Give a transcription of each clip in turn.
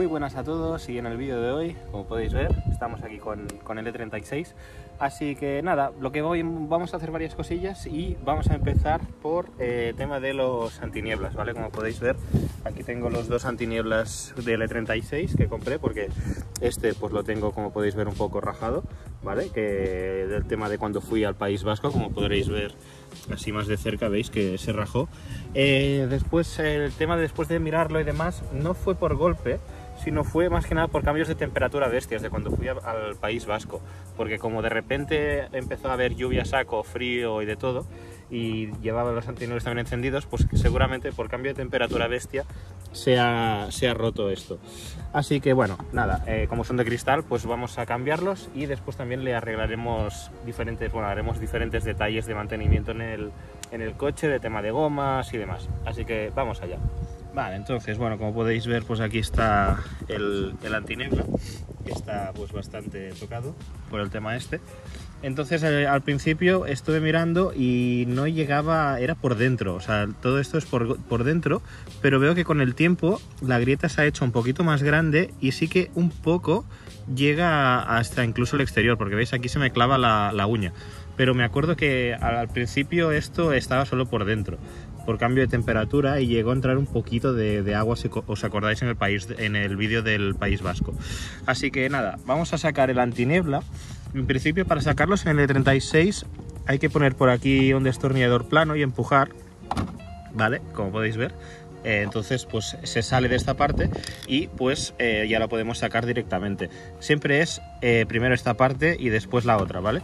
Muy buenas a todos y en el vídeo de hoy, como podéis ver, estamos aquí con, con el E36 Así que nada, lo que voy, vamos a hacer varias cosillas y vamos a empezar por eh, tema de los antinieblas, ¿vale? Como podéis ver, aquí tengo los dos antinieblas del E36 que compré porque este pues lo tengo, como podéis ver, un poco rajado, ¿vale? Que del tema de cuando fui al País Vasco, como podréis ver así más de cerca, veis que se rajó. Eh, después, el tema después de mirarlo y demás, no fue por golpe, sino fue más que nada por cambios de temperatura bestias de cuando fui al País Vasco, porque como de repente empezó a haber lluvia, saco, frío y de todo, y llevaba los antineuros también encendidos, pues seguramente por cambio de temperatura bestia se ha, se ha roto esto. Así que bueno, nada, eh, como son de cristal, pues vamos a cambiarlos y después también le arreglaremos diferentes, bueno, haremos diferentes detalles de mantenimiento en el, en el coche, de tema de gomas y demás. Así que vamos allá. Vale, entonces, bueno, como podéis ver, pues aquí está el, el antinebla, que está pues bastante tocado por el tema este. Entonces eh, al principio estuve mirando y no llegaba, era por dentro, o sea, todo esto es por, por, dentro, pero veo que con el tiempo la grieta se ha hecho un poquito más grande y sí que un poco llega hasta incluso el exterior, porque veis aquí se me clava la, la uña. Pero me acuerdo que al principio esto estaba solo por dentro por cambio de temperatura y llegó a entrar un poquito de, agua, si os acordáis en el, país, el vídeo del País Vasco. Así que nada, vamos a sacar el antiniebla. En principio para sacarlos en el 36 hay que poner por aquí un destornillador plano y empujar, ¿vale? Como podéis ver. Eh, entonces pues se sale de esta parte y pues eh, ya la podemos sacar directamente. Siempre es eh, primero esta parte y después la otra, ¿vale?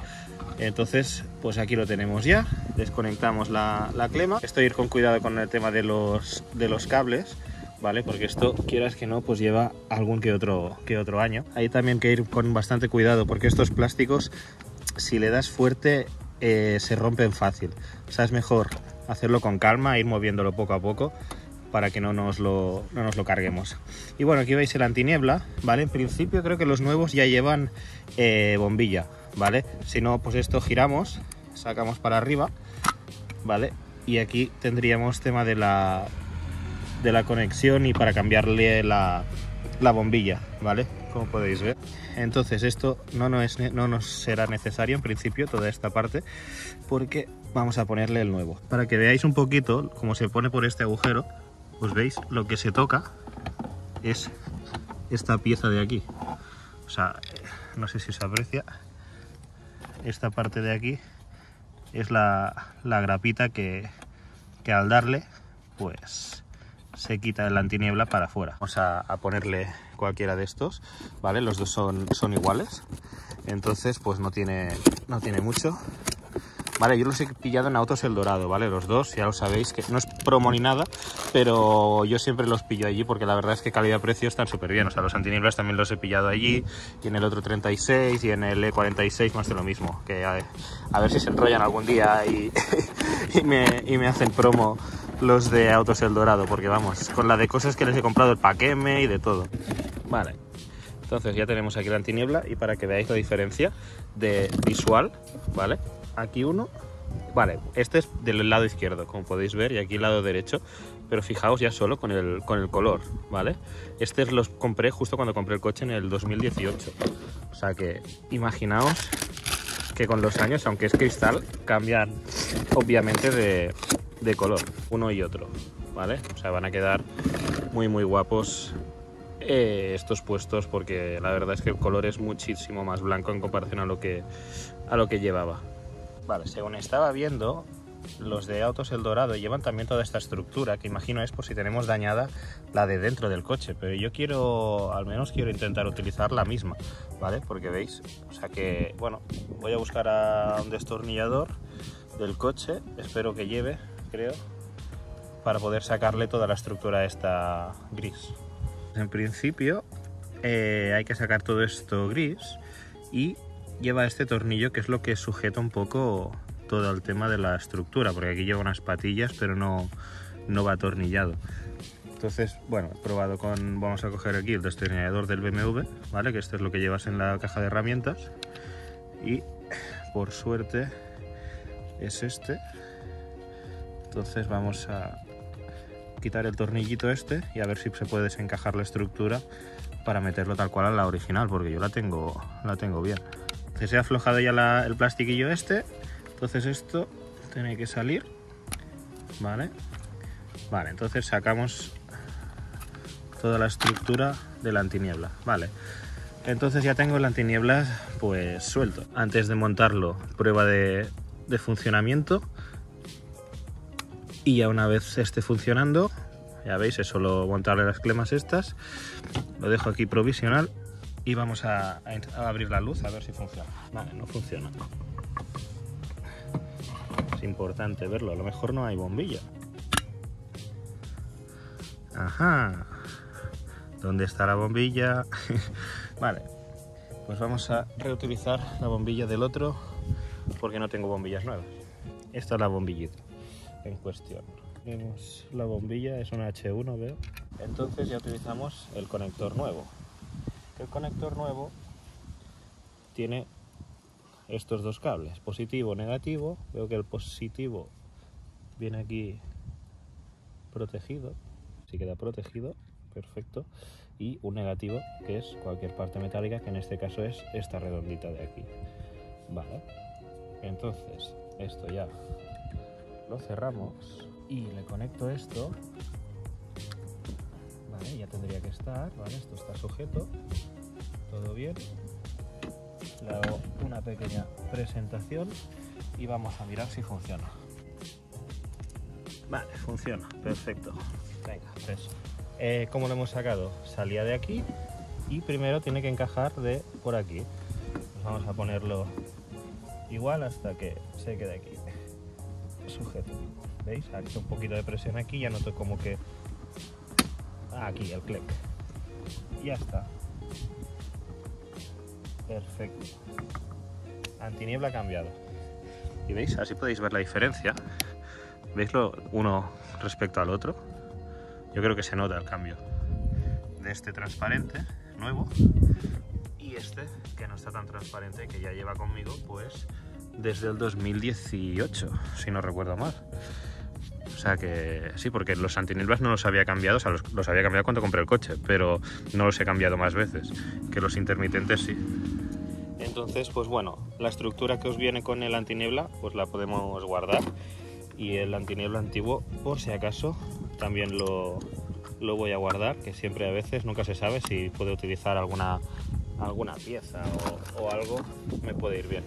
Entonces, pues aquí lo tenemos ya. Desconectamos la, la clema. Estoy ir con cuidado con el tema de los, de los cables. ¿vale? Porque esto, quieras que no, pues lleva algún que otro, que otro año. Hay también que ir con bastante cuidado porque estos plásticos, si le das fuerte, eh, se rompen fácil. O sea, es mejor hacerlo con calma, ir moviéndolo poco a poco para que no nos lo, no nos lo carguemos. Y bueno, aquí veis el antiniebla, ¿vale? En principio creo que los nuevos ya llevan eh, bombilla, ¿vale? Si no, pues esto giramos, sacamos para arriba, ¿vale? Y aquí tendríamos tema de la, de la conexión y para cambiarle la, la bombilla, ¿vale? Como podéis ver. Entonces esto no, no, es, no nos será necesario en principio, toda esta parte, porque vamos a ponerle el nuevo. Para que veáis un poquito cómo se pone por este agujero, pues veis, lo que se toca es esta pieza de aquí. O sea, no sé si se aprecia, esta parte de aquí es la, la grapita que, que, al darle pues se quita la antiniebla para afuera. Vamos a, a, ponerle cualquiera de estos, ¿vale? Los dos son, son iguales, entonces pues no tiene, no tiene mucho. Vale, yo los he pillado en Autos El Dorado, ¿vale? Los dos, ya lo sabéis, que no es promo ni nada, pero yo siempre los pillo allí porque la verdad es que calidad-precio están súper bien. O sea, los antinieblas también los he pillado allí, y en el otro 36 y en el E46 más de lo mismo. Que a, ver si se enrollan algún día y, me, y me hacen promo los de Autos El Dorado, porque vamos, con la de cosas que les he comprado, el paqueme y de todo. Vale, entonces ya tenemos aquí la antiniebla y para que veáis la diferencia de visual, ¿vale? aquí uno. Vale, este es del lado izquierdo, como podéis ver, y aquí el lado derecho. Pero fijaos ya solo con el, con el color, ¿vale? Estos los compré justo cuando compré el coche en el 2018. O sea que imaginaos que con los años, aunque es cristal, cambian obviamente de, de color, uno y otro, ¿vale? O sea, van a quedar muy muy guapos eh, estos puestos porque la verdad es que el color es muchísimo más blanco en comparación a lo que, a lo que llevaba. Vale, según estaba viendo, los de Autos El Dorado llevan también toda esta estructura, que imagino es por si tenemos dañada la de dentro del coche, pero yo quiero, al menos quiero intentar utilizar la misma, ¿vale? Porque veis, o sea que, bueno, voy a buscar a un destornillador del coche, espero que lleve, creo, para poder sacarle toda la estructura a esta gris. En principio eh, hay que sacar todo esto gris y lleva este tornillo que es lo que sujeta un poco todo el tema de la estructura, porque aquí lleva unas patillas pero no, no va atornillado. Entonces, bueno, he probado con, vamos a coger aquí el destornillador del BMW, ¿vale? Que esto es lo que llevas en la caja de herramientas. Y por suerte es este. Entonces vamos a quitar el tornillito este y a ver si se puede desencajar la estructura para meterlo tal cual a la original, porque yo la tengo, la tengo bien. Se ha aflojado ya el plastiquillo este, entonces esto tiene que salir, ¿vale? Vale, entonces sacamos toda la estructura de la antiniebla, ¿vale? Entonces ya tengo el antinieblas pues suelto. Antes de montarlo, prueba de, de funcionamiento. Y ya una vez esté funcionando, ya veis, es solo montarle las clemas estas. Lo dejo aquí provisional y vamos a, abrir la luz a ver si funciona. Vale, no funciona. Importante verlo, a lo mejor no hay bombilla. Ajá. ¿Dónde está la bombilla? vale, pues vamos a reutilizar la bombilla del otro porque no tengo bombillas nuevas. Esta es la bombillita en cuestión. Tenemos la bombilla, es una H1 veo. Entonces ya utilizamos el conector nuevo. El conector nuevo tiene estos dos cables, positivo, negativo. Veo que el positivo viene aquí protegido, si queda protegido, perfecto. Y un negativo, que es cualquier parte metálica, que en este caso es esta redondita de aquí. Vale, entonces esto ya lo cerramos y le conecto esto vale, ya tendría que estar, vale, esto está sujeto todo bien le hago una pequeña presentación y vamos a mirar si funciona vale, funciona, perfecto venga, pues eh, ¿cómo lo hemos sacado? salía de aquí y primero tiene que encajar de por aquí pues vamos a ponerlo igual hasta que se quede aquí sujeto ¿Veis? Ha hecho un poquito de presión aquí, ya noto como que... Ah, aquí, el clic. Ya está. Perfecto. Antiniebla cambiado. Y veis, así podéis ver la diferencia. ¿Veis lo uno respecto al otro? Yo creo que se nota el cambio de este transparente nuevo y este que no está tan transparente que ya lleva conmigo pues desde el 2018 si no recuerdo mal que sí, porque los antinieblas no los había cambiado, o sea, los, había cambiado cuando compré el coche, pero no los he cambiado más veces, que los intermitentes sí. Entonces, pues bueno, la estructura que os viene con el antiniebla, pues la podemos guardar. Y el antiniebla antiguo, por si acaso, también lo, lo voy a guardar, que siempre a veces nunca se sabe si puede utilizar alguna, alguna pieza o, o algo, me puede ir bien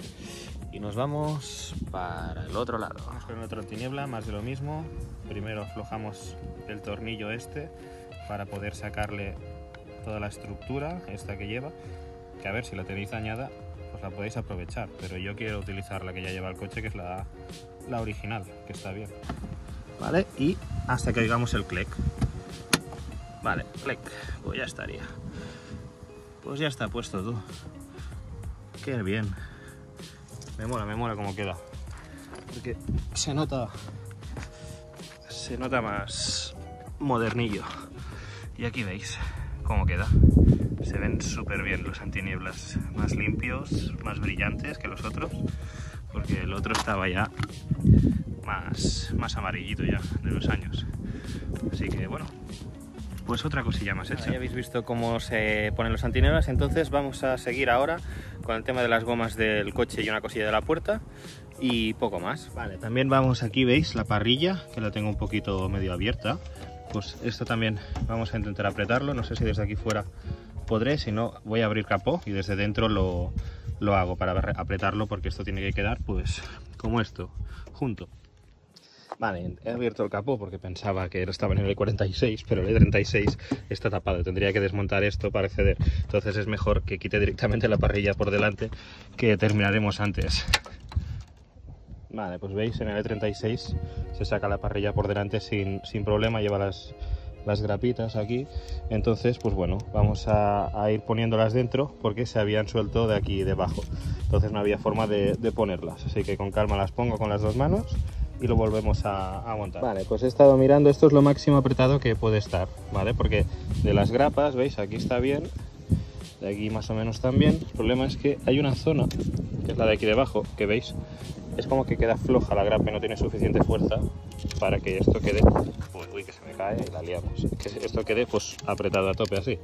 y nos vamos para el otro lado. Vamos con el otro tiniebla, más de lo mismo. Primero aflojamos el tornillo este para poder sacarle toda la estructura, esta que lleva, que a ver si la tenéis dañada, pues la podéis aprovechar, pero yo quiero utilizar la que ya lleva el coche, que es la, la original, que está bien. Vale, y hasta que oigamos el clic. Vale, clic, pues ya estaría. Pues ya está puesto tú. Qué bien. Me mola, me mola cómo queda. Porque se nota. Se nota más modernillo. Y aquí veis cómo queda. Se ven súper bien los antinieblas. Más limpios, más brillantes que los otros. Porque el otro estaba ya más, más amarillito ya de los años. Así que bueno, pues otra cosilla más hecha. ya habéis visto cómo se ponen los antinieblas, entonces vamos a seguir ahora con el tema de las gomas del coche y una cosilla de la puerta y poco más. Vale, también vamos aquí, veis, la parrilla, que la tengo un poquito medio abierta. Pues esto también vamos a intentar apretarlo, no sé si desde aquí fuera podré, si no voy a abrir capó y desde dentro lo, lo hago para apretarlo porque esto tiene que quedar pues como esto, junto. Vale, he abierto el capó porque pensaba que estaba en el 46, pero el 36 está tapado. Tendría que desmontar esto para acceder. Entonces es mejor que quite directamente la parrilla por delante, que terminaremos antes. Vale, pues veis, en el E36 se saca la parrilla por delante sin, sin problema, lleva las, las grapitas aquí. Entonces, pues bueno, vamos a, a, ir poniéndolas dentro porque se habían suelto de aquí debajo. Entonces no había forma de, de ponerlas. Así que con calma las pongo con las dos manos y lo volvemos a, montar. Vale, pues he estado mirando, esto es lo máximo apretado que puede estar, ¿vale? Porque de las grapas, ¿veis? Aquí está bien, de aquí más o menos también. El problema es que hay una zona, que es la de aquí debajo, que veis, es como que queda floja la grapa y no tiene suficiente fuerza para que esto quede, uy, que se me cae y la liamos, que esto quede pues apretado a tope así.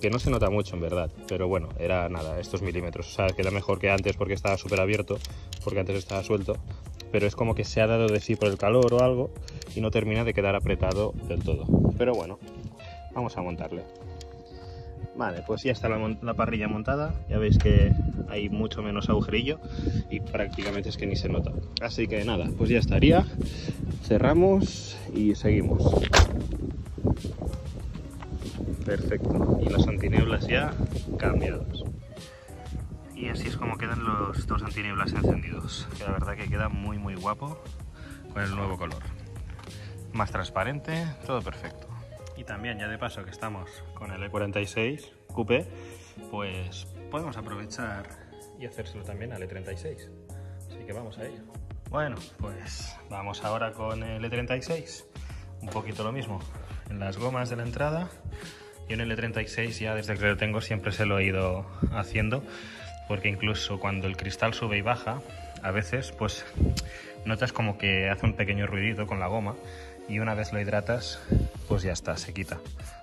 Que no se nota mucho en verdad, pero bueno, era nada, estos milímetros. O sea, queda mejor que antes porque estaba súper abierto, porque antes estaba suelto. Pero es como que se ha dado de sí por el calor o algo y no termina de quedar apretado del todo. Pero bueno, vamos a montarle. Vale, pues ya está la, parrilla montada, ya veis que hay mucho menos agujerillo y prácticamente es que ni se nota. Así que nada, pues ya estaría, cerramos y seguimos. Perfecto, y las antinieblas ya cambiadas. Y así es como quedan los dos antinieblas encendidos, que la verdad que queda muy muy guapo con el nuevo color. Más transparente, todo perfecto. Y también, ya de paso que estamos con el E46 Coupe, pues podemos aprovechar y hacérselo también al E36. Así que vamos a ello. Bueno, pues vamos ahora con el E36. Un poquito lo mismo. En las gomas de la entrada. Yo en el E36 ya desde que lo tengo siempre se lo he ido haciendo. Porque incluso cuando el cristal sube y baja, a veces pues notas como que hace un pequeño ruidito con la goma y una vez lo hidratas, pues ya está, se quita.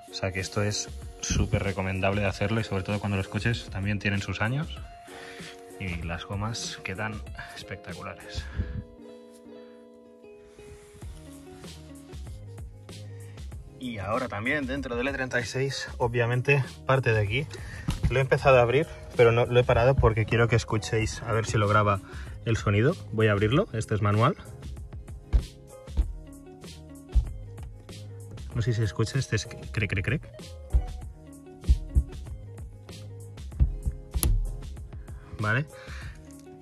O sea que esto es súper recomendable de hacerlo y sobre todo cuando los coches también tienen sus años y las gomas quedan espectaculares. Y ahora también dentro del E36, obviamente parte de aquí. Lo he empezado a abrir, pero no lo he parado porque quiero que escuchéis a ver si lo graba el sonido. Voy a abrirlo, este es manual. No sé si se escucha, este es crec, crec, crec. ¿Vale?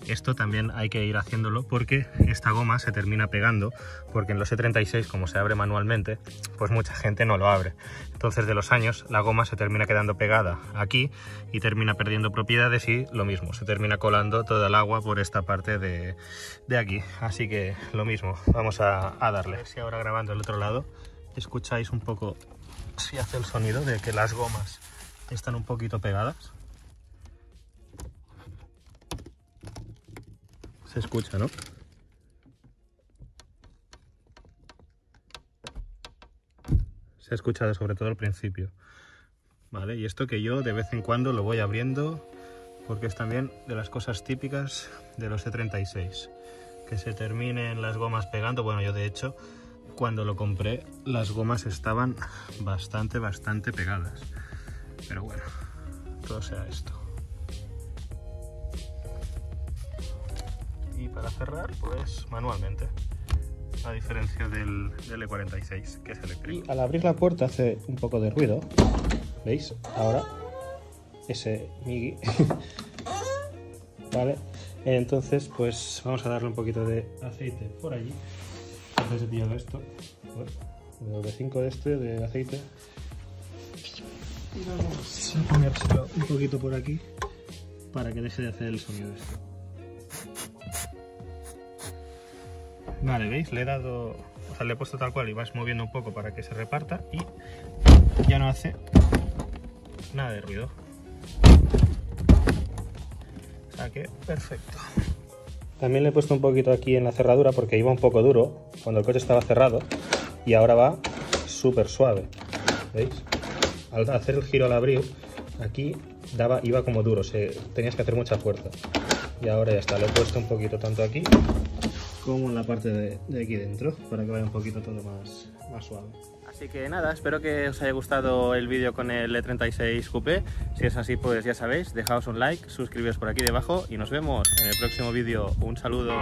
Esto también hay que ir haciéndolo porque esta goma se termina pegando, porque en los E36, como se abre manualmente, pues mucha gente no lo abre. Entonces, de los años, la goma se termina quedando pegada aquí y termina perdiendo propiedades y lo mismo, se termina colando toda el agua por esta parte de, aquí. Así que lo mismo, vamos a, darle. Si ahora grabando el otro lado escucháis un poco si hace el sonido de que las gomas están un poquito pegadas. Se escucha, ¿no? Se ha escuchado sobre todo al principio. ¿Vale? Y esto que yo de vez en cuando lo voy abriendo porque es también de las cosas típicas de los E36. Que se terminen las gomas pegando. Bueno, yo de hecho cuando lo compré las gomas estaban bastante, bastante pegadas. Pero bueno, todo sea esto. Para cerrar, pues manualmente. A diferencia del, E46, que es eléctrico. Y al abrir la puerta hace un poco de ruido. ¿Veis? Ahora, ese Migi. vale. Entonces, pues vamos a darle un poquito de aceite por allí he pillado esto, de 5 de este, de aceite. Y vamos a ponérselo un poquito por aquí para que deje de hacer el sonido de Vale, ¿veis? Le he dado, o sea, le he puesto tal cual y vas moviendo un poco para que se reparta y ya no hace nada de ruido. O sea que, perfecto. También le he puesto un poquito aquí en la cerradura porque iba un poco duro cuando el coche estaba cerrado y ahora va súper suave. ¿Veis? Al hacer el giro al abrir, aquí daba, iba como duro, se, tenías que hacer mucha fuerza. Y ahora ya está, le he puesto un poquito tanto aquí como en la parte de, aquí dentro para que vaya un poquito todo más, más suave. Así que nada, espero que os haya gustado el vídeo con el E36 Coupé. Si es así, pues ya sabéis, dejaos un like, suscribiros por aquí debajo y nos vemos en el próximo vídeo. Un saludo.